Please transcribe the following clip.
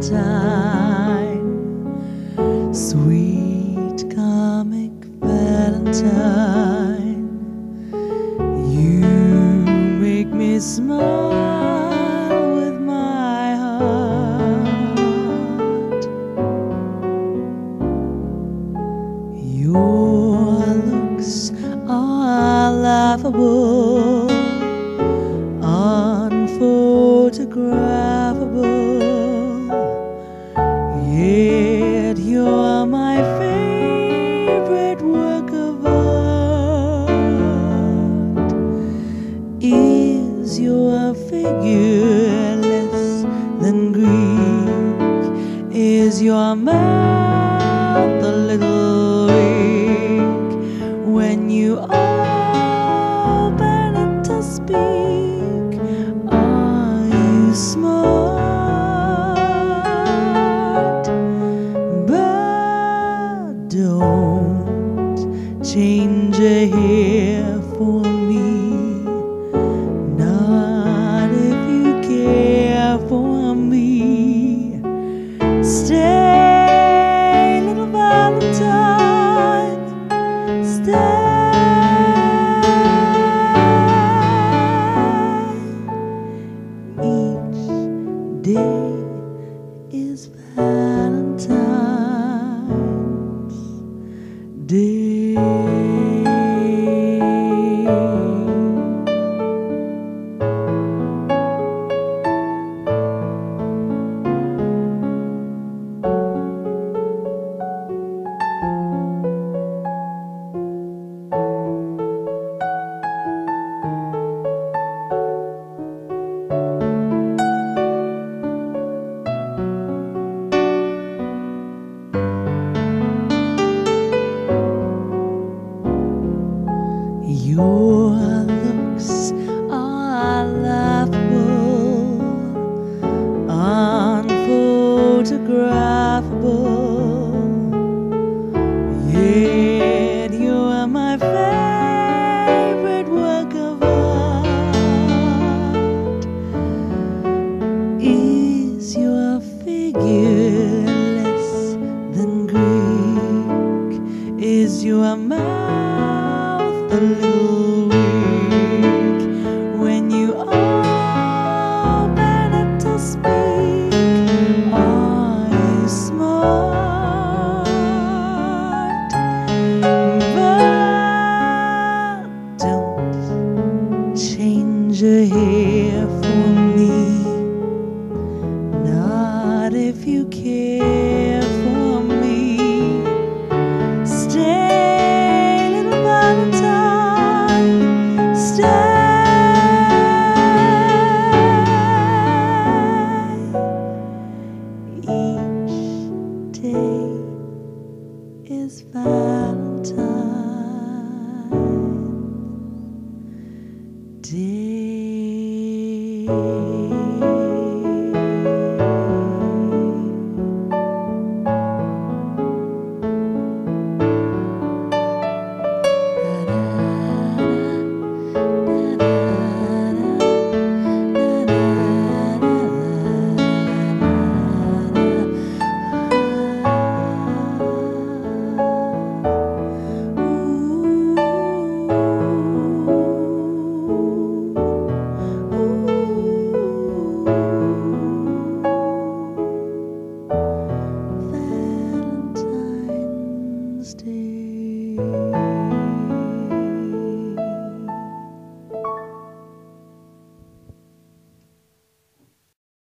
Valentine, sweet comic Valentine, you make me smile with my heart. Your looks are laughable. Yet you're my favorite work of art. Is your figure less than Greek? Is your mouth change hair Your looks are laughable, unphotographable. Yet you are my favorite work of art. Is your figure less than Greek? Is your mouth